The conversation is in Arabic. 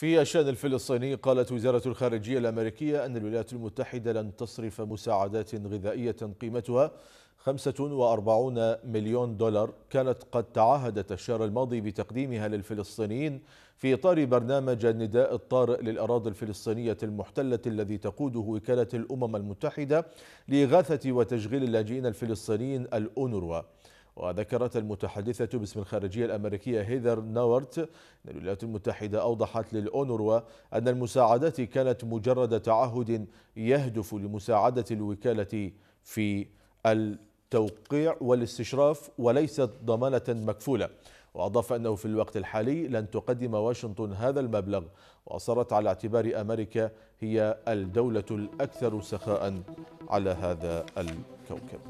في الشأن الفلسطيني قالت وزارة الخارجية الأمريكية أن الولايات المتحدة لن تصرف مساعدات غذائية قيمتها 45 مليون دولار كانت قد تعهدت الشهر الماضي بتقديمها للفلسطينيين في إطار برنامج النداء الطارئ للأراضي الفلسطينية المحتلة الذي تقوده وكالة الأمم المتحدة لإغاثة وتشغيل اللاجئين الفلسطينيين الأونروا. وذكرت المتحدثة باسم الخارجية الأمريكية هيذر ناورت أن الولايات المتحدة أوضحت للأونروا أن المساعدات كانت مجرد تعهد يهدف لمساعدة الوكالة في التوقيع والاستشراف وليست ضمانة مكفولة. وأضاف أنه في الوقت الحالي لن تقدم واشنطن هذا المبلغ وأصرت على اعتبار أمريكا هي الدولة الأكثر سخاء على هذا الكوكب.